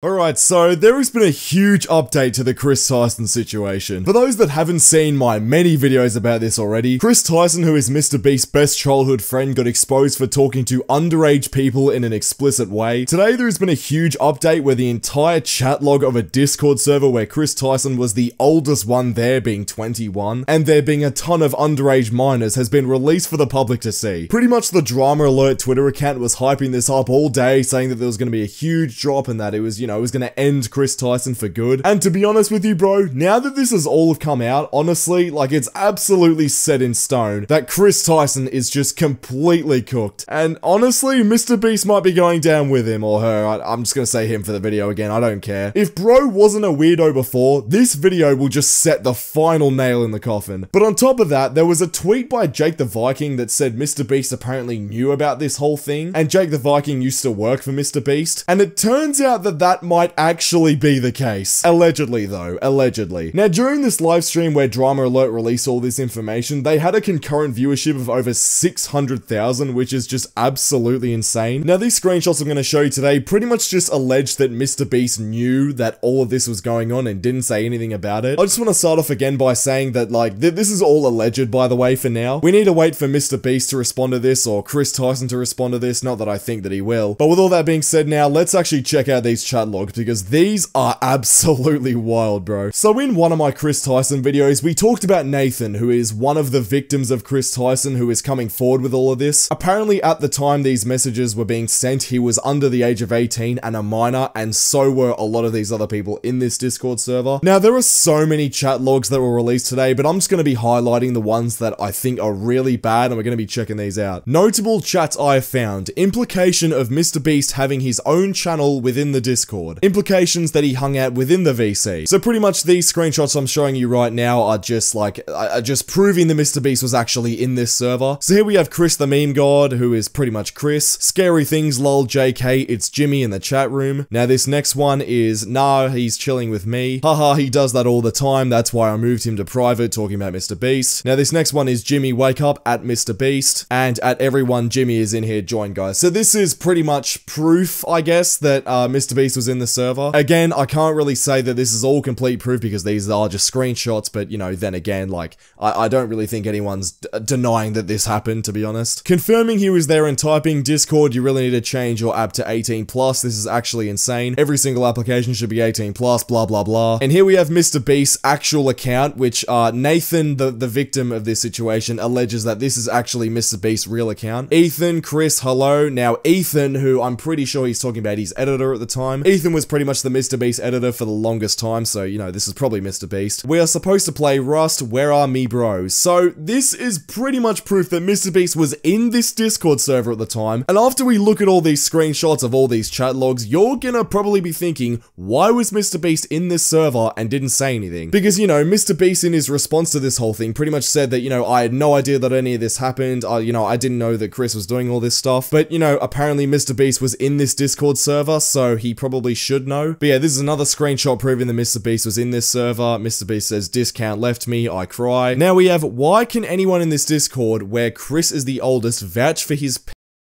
Alright, so there has been a huge update to the Kris Tyson situation. For those that haven't seen my many videos about this already, Kris Tyson, who is Mr. Beast's best childhood friend, got exposed for talking to underage people in an explicit way. Today there has been a huge update where the entire chat log of a Discord server where Kris Tyson was the oldest one there being 21, and there being a ton of underage minors has been released for the public to see. Pretty much the Drama Alert Twitter account was hyping this up all day, saying that there was going to be a huge drop and that it was, you know, was going to end Kris Tyson for good. And to be honest with you, bro, now that this has all come out, honestly, like it's absolutely set in stone that Kris Tyson is just completely cooked. And honestly, Mr. Beast might be going down with him or her. I, am just going to say him for the video again. I don't care. If bro wasn't a weirdo before, this video will just set the final nail in the coffin. But on top of that, there was a tweet by Jake the Viking that said Mr. Beast apparently knew about this whole thing. And Jake the Viking used to work for Mr. Beast. And it turns out that that might actually be the case. Allegedly, though. Allegedly. Now, during this live stream where Drama Alert released all this information, they had a concurrent viewership of over 600,000, which is just absolutely insane. Now, these screenshots I'm going to show you today pretty much just allege that Mr. Beast knew that all of this was going on and didn't say anything about it. I just want to start off again by saying that, like, th this is all alleged, by the way, for now. We need to wait for Mr. Beast to respond to this or Kris Tyson to respond to this. Not that I think that he will. But with all that being said now, let's actually check out these chat because these are absolutely wild, bro. So in one of my Kris Tyson videos, we talked about Nathan, who is one of the victims of Kris Tyson who is coming forward with all of this. Apparently at the time these messages were being sent, he was under the age of 18 and a minor, and so were a lot of these other people in this Discord server. Now there are so many chat logs that were released today, but I'm just going to be highlighting the ones that I think are really bad, and we're going to be checking these out. Notable chats I found. Implication of Mr. Beast having his own channel within the Discord. Impl implications that he hung out within the VC. So pretty much these screenshots I'm showing you right now are just like, are just proving that Mr. Beast was actually in this server. So here we have Chris the meme god, who is pretty much Chris. Scary things lol JK, it's Jimmy in the chat room. Now this next one is, nah, he's chilling with me. Haha, he does that all the time, that's why I moved him to private, talking about Mr. Beast. Now this next one is Jimmy wake up at Mr. Beast, and at everyone Jimmy is in here, join guys. So this is pretty much proof, I guess, that uh, Mr. Beast was in the server. Again, I can't really say that this is all complete proof because these are just screenshots, but you know, then again, like, I, I don't really think anyone's denying that this happened, to be honest. Confirming he was there and typing Discord, you really need to change your app to 18 plus. This is actually insane. Every single application should be 18 plus, blah, blah, blah. And here we have Mr. Beast's actual account, which uh, Nathan, the, the victim of this situation, alleges that this is actually Mr. Beast's real account. Ethan, Chris, hello. Now, Ethan, who I'm pretty sure he's talking about his editor at the time, Ethan was pretty pretty much the Mr. Beast editor for the longest time, so, you know, this is probably Mr. Beast. We are supposed to play Rust, Where Are Me Bros? So, this is pretty much proof that Mr. Beast was in this Discord server at the time, and after we look at all these screenshots of all these chat logs, you're gonna probably be thinking, why was Mr. Beast in this server and didn't say anything? Because, you know, Mr. Beast in his response to this whole thing pretty much said that, you know, I had no idea that any of this happened, I, you know, I didn't know that Chris was doing all this stuff, but, you know, apparently Mr. Beast was in this Discord server, so he probably should know. But yeah, this is another screenshot proving that Mr. Beast was in this server. Mr. Beast says, discount left me, I cry. Now we have, why can anyone in this Discord, where Chris is the oldest, vouch for his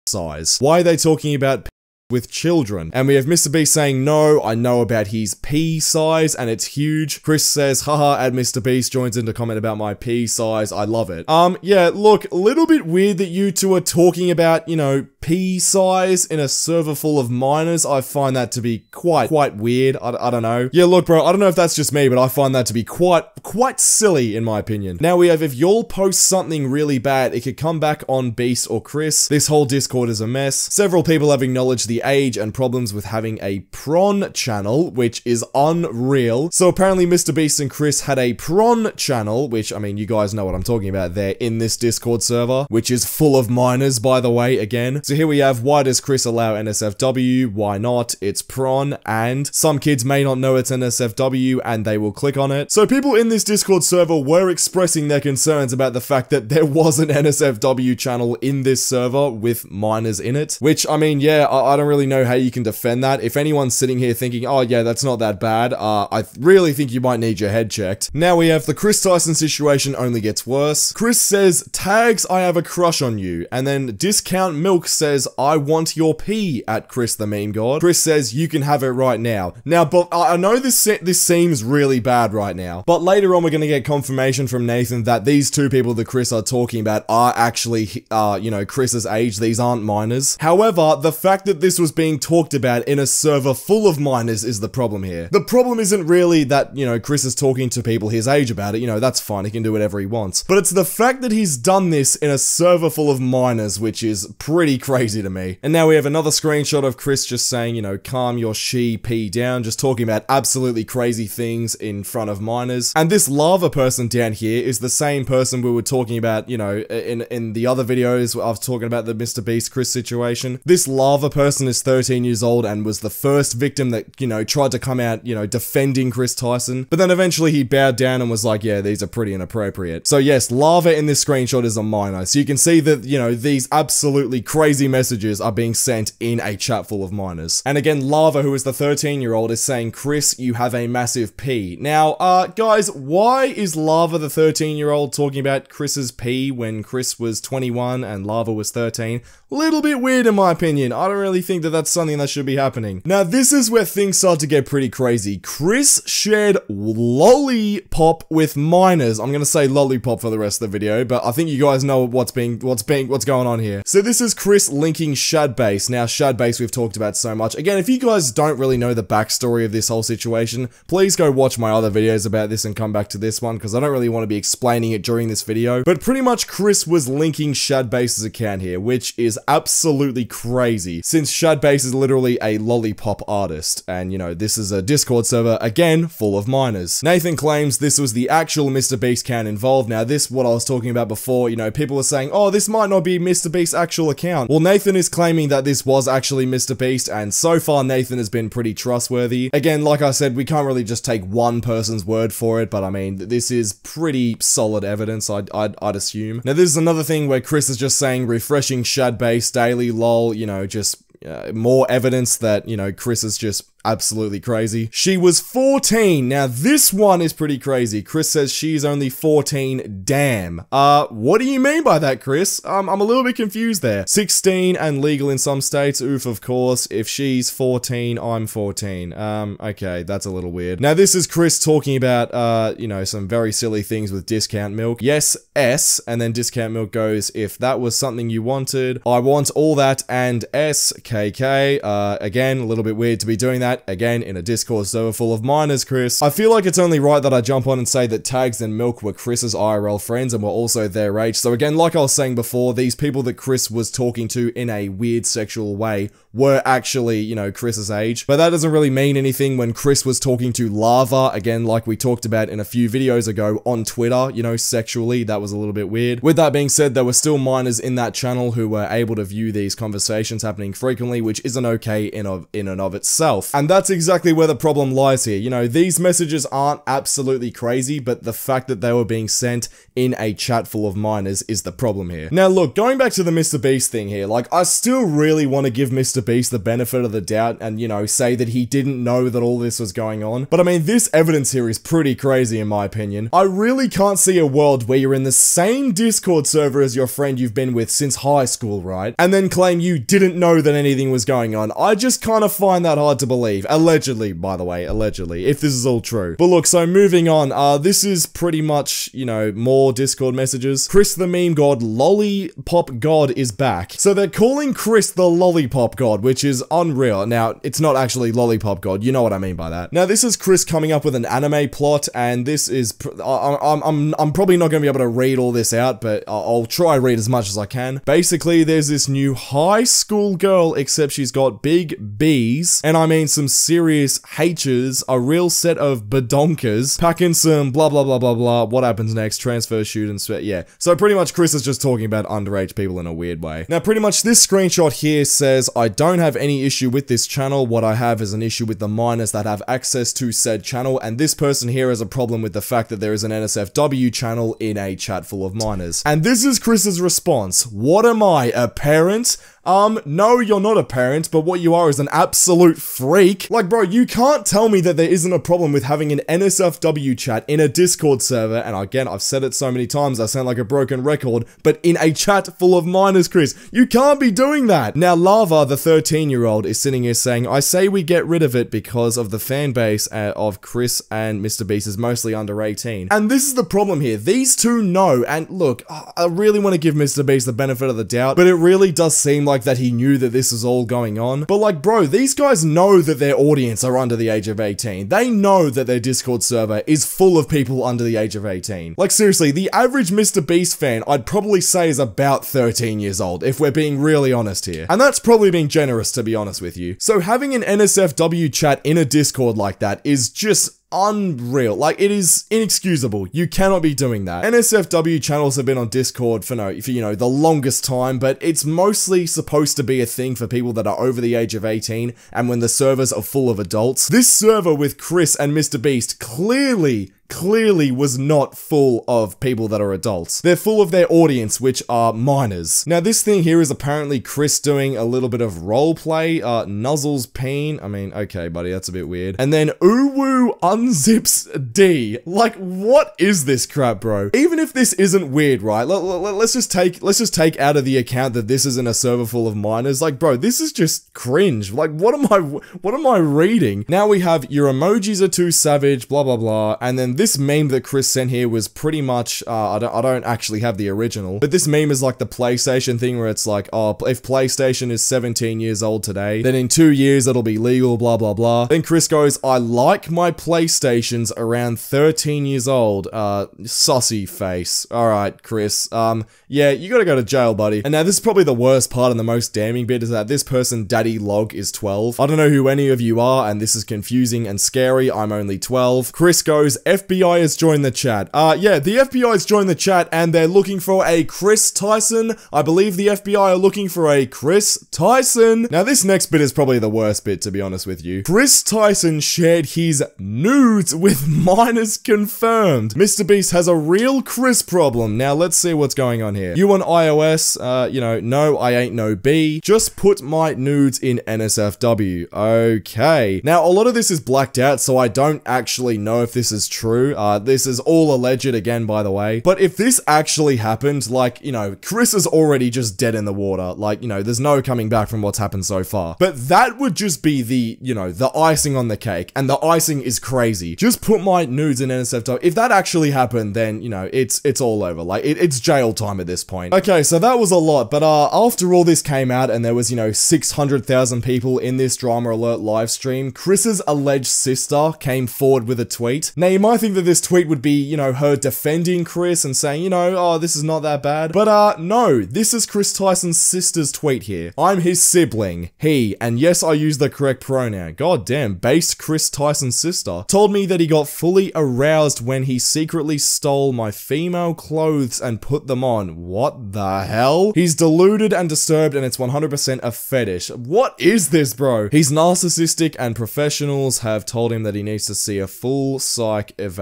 size? Why are they talking about with children. And we have Mr. Beast saying, no, I know about his P size and it's huge. Chris says, haha, add Mr. Beast joins in to comment about my P size. I love it. Um, yeah, look, a little bit weird that you two are talking about, you know, P size in a server full of minors, I find that to be quite, quite weird. I, I don't know. Yeah, look, bro, I don't know if that's just me, but I find that to be quite, quite silly in my opinion. Now we have, if y'all post something really bad, it could come back on Beast or Chris. This whole Discord is a mess. Several people have acknowledged the the age and problems with having a prawn channel, which is unreal. So apparently Mr. Beast and Chris had a prawn channel, which, I mean, you guys know what I'm talking about there in this Discord server, which is full of minors, by the way, again. So here we have, why does Chris allow NSFW? Why not? It's prawn, and some kids may not know it's NSFW, and they will click on it. So people in this Discord server were expressing their concerns about the fact that there was an NSFW channel in this server with minors in it, which, I mean, yeah, I, I don't don't really know how you can defend that. If anyone's sitting here thinking, oh yeah, that's not that bad, uh, I really think you might need your head checked. Now we have the Kris Tyson situation only gets worse. Chris says, tags, I have a crush on you. And then Discount Milk says, says, I want your pee at Chris the meme god. Chris says, you can have it right now. Now, but I know this this seems really bad right now, but later on we're going to get confirmation from Nathan that these two people that Chris are talking about are actually, uh, you know, Chris's age. These aren't minors. However, the fact that this was being talked about in a server full of minors is the problem here. The problem isn't really that, you know, Chris is talking to people his age about it. You know, that's fine. He can do whatever he wants. But it's the fact that he's done this in a server full of minors, which is pretty crazy to me. And now we have another screenshot of Chris just saying, you know, calm your she pee down, just talking about absolutely crazy things in front of minors. And this lava person down here is the same person we were talking about, you know, in, in the other videos I was talking about the Mr. Beast Chris situation. This lava person is 13 years old and was the first victim that, you know, tried to come out, you know, defending Kris Tyson. But then eventually he bowed down and was like, yeah, these are pretty inappropriate. So yes, lava in this screenshot is a minor. So you can see that, you know, these absolutely crazy messages are being sent in a chat full of minors. And again, Lava, who is the 13 year old, is saying, Chris, you have a massive P. Now, uh, guys, why is Lava, the 13 year old, talking about Chris's P when Chris was 21 and Lava was 13? Little bit weird in my opinion. I don't really think that that's something that should be happening. Now, this is where things start to get pretty crazy. Chris shared lollipop with minors. I'm gonna say lollipop for the rest of the video, but I think you guys know what's being what's being what's going on here. So this is Chris linking Shadbase. Now Shadbase we've talked about so much. Again, if you guys don't really know the backstory of this whole situation, please go watch my other videos about this and come back to this one because I don't really want to be explaining it during this video. But pretty much Chris was linking Shadbase's account here, which is absolutely crazy since Shadbase is literally a lollipop artist. And you know, this is a Discord server, again, full of minors. Nathan claims this was the actual Mr. Beast account involved. Now this, what I was talking about before, you know, people are saying, oh, this might not be Mr. Beast's actual account. Well, Nathan is claiming that this was actually Mr. Beast, and so far Nathan has been pretty trustworthy. Again, like I said, we can't really just take one person's word for it, but I mean, this is pretty solid evidence, I'd, I'd, I'd assume. Now, this is another thing where Chris is just saying refreshing Shadbase daily, lol, you know, just uh, more evidence that, you know, Chris is just absolutely crazy. She was 14. Now, this one is pretty crazy. Chris says she's only 14. Damn. Uh, what do you mean by that, Chris? Um, I'm a little bit confused there. 16 and legal in some states. Oof, of course. If she's 14, I'm 14. Um, okay, that's a little weird. Now, this is Chris talking about, uh, you know, some very silly things with discount milk. Yes, S, and then discount milk goes, if that was something you wanted, I want all that and S, KK. Uh, again, a little bit weird to be doing that that, again, in a Discord server full of minors, Chris. I feel like it's only right that I jump on and say that Tags and Milk were Chris's IRL friends and were also their age. So again, like I was saying before, these people that Chris was talking to in a weird sexual way were actually, you know, Chris's age. But that doesn't really mean anything when Chris was talking to Lava, again, like we talked about in a few videos ago on Twitter, you know, sexually. That was a little bit weird. With that being said, there were still minors in that channel who were able to view these conversations happening frequently, which isn't okay in, of, in and of itself. And that's exactly where the problem lies here. You know, these messages aren't absolutely crazy, but the fact that they were being sent in a chat full of minors is the problem here. Now look, going back to the Mr. Beast thing here, like I still really want to give Mr. Beast the benefit of the doubt and, you know, say that he didn't know that all this was going on. But I mean, this evidence here is pretty crazy in my opinion. I really can't see a world where you're in the same Discord server as your friend you've been with since high school, right? And then claim you didn't know that anything was going on. I just kind of find that hard to believe. Allegedly, by the way, allegedly, if this is all true. But look, so moving on, uh, this is pretty much, you know, more Discord messages. Chris the meme god, Lollipop god is back. So they're calling Chris the Lollipop god, which is unreal. Now, it's not actually Lollipop god, you know what I mean by that. Now, this is Chris coming up with an anime plot, and this is, I, I'm, I'm, I'm probably not going to be able to read all this out, but I'll try read as much as I can. Basically, there's this new high school girl, except she's got big B's, and I mean some serious H's, a real set of badonkers, packing some blah blah blah blah blah. What happens next? Transfer, shoot, and sweat. Yeah. So pretty much Chris is just talking about underage people in a weird way. Now, pretty much this screenshot here says, I don't have any issue with this channel. What I have is an issue with the minors that have access to said channel. And this person here has a problem with the fact that there is an NSFW channel in a chat full of minors. And this is Chris's response. What am I, a parent? Um, no, you're not a parent, but what you are is an absolute freak. Like, bro, you can't tell me that there isn't a problem with having an NSFW chat in a Discord server, and again, I've said it so many times, I sound like a broken record, but in a chat full of minors, Chris. You can't be doing that. Now, Lava, the 13 year old, is sitting here saying, I say we get rid of it because of the fan base uh, of Chris and Mr. Beast is mostly under 18. And this is the problem here. These two know, and look, I really want to give Mr. Beast the benefit of the doubt, but it really does seem like that he knew that this is all going on. But like, bro, these guys know that their audience are under the age of 18. They know that their Discord server is full of people under the age of 18. Like, seriously, the average Mr. Beast fan, I'd probably say is about 13 years old, if we're being really honest here. And that's probably being generous, to be honest with you. So having an NSFW chat in a Discord like that is just unreal. Like it is inexcusable. You cannot be doing that. NSFW channels have been on Discord for no, for you know, the longest time, but it's mostly supposed to be a thing for people that are over the age of 18 and when the servers are full of adults. This server with Chris and Mr. Beast clearly clearly was not full of people that are adults. They're full of their audience, which are minors. Now, this thing here is apparently Chris doing a little bit of roleplay. Uh, Nuzzles Peen. I mean, okay, buddy, that's a bit weird. And then Uwu unzips D. Like, what is this crap, bro? Even if this isn't weird, right? Let, let, let's just take let's just take out of the account that this isn't a server full of minors. Like, bro, this is just cringe. Like, what am I what am I reading? Now we have your emojis are too savage, blah blah blah, and then this meme that Chris sent here was pretty much, uh, I, don't, I don't actually have the original, but this meme is like the PlayStation thing where it's like, oh, if PlayStation is 17 years old today, then in two years it'll be legal, blah, blah, blah. Then Chris goes, I like my PlayStations around 13 years old. Uh, saucy face. Alright, Chris. Um, yeah, you gotta go to jail, buddy. And now this is probably the worst part and the most damning bit is that this person, Daddy Log, is 12. I don't know who any of you are, and this is confusing and scary. I'm only 12. Chris goes, FBI has joined the chat. Uh, yeah, the FBI has joined the chat, and they're looking for a Kris Tyson. I believe the FBI are looking for a Kris Tyson. Now, this next bit is probably the worst bit, to be honest with you. Kris Tyson shared his nudes with minors confirmed. Mr. Beast has a real Chris problem. Now, let's see what's going on here. You on iOS, uh, you know, no, I ain't no B. Just put my nudes in NSFW. Okay. Now, a lot of this is blacked out, so I don't actually know if this is true. Uh, this is all alleged again, by the way. But if this actually happened, like, you know, Chris is already just dead in the water. Like, you know, there's no coming back from what's happened so far. But that would just be the, you know, the icing on the cake. And the icing is crazy. Just put my nudes in NSFW. If that actually happened, then, you know, it's it's all over. Like, it, it's jail time at this point. Okay, so that was a lot, but uh, after all this came out and there was, you know, 600,000 people in this Drama Alert live stream, Chris's alleged sister came forward with a tweet. Now, you might think that this tweet would be, you know, her defending Chris and saying, you know, oh, this is not that bad. But, uh, no, this is Kris Tyson's sister's tweet here. I'm his sibling, he, and yes, I use the correct pronoun. God damn, base Kris Tyson's sister told me that he got fully aroused when he secretly stole my female clothes and put them on. What the hell? He's deluded and disturbed and it's 100% a fetish. What is this, bro? He's narcissistic and professionals have told him that he needs to see a full psych evaluation.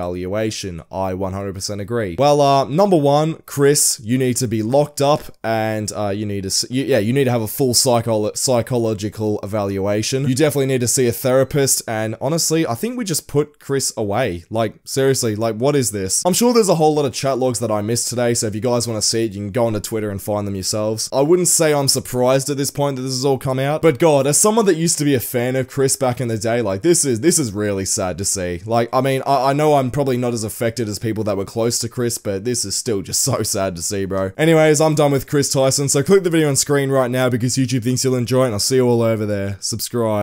I 100% agree. Well, uh, number one, Chris, you need to be locked up and, uh, you need to, you, yeah, you need to have a full psycho psychological evaluation. You definitely need to see a therapist and honestly, I think we just put Chris away. Like, seriously, like, what is this? I'm sure there's a whole lot of chat logs that I missed today, so if you guys want to see it, you can go onto Twitter and find them yourselves. I wouldn't say I'm surprised at this point that this has all come out, but god, as someone that used to be a fan of Chris back in the day, like, this is, this is really sad to see. Like, I mean, I, know I know I'm probably not as affected as people that were close to Chris, but this is still just so sad to see, bro. Anyways, I'm done with Kris Tyson, so click the video on screen right now because YouTube thinks you'll enjoy it, and I'll see you all over there. Subscribe.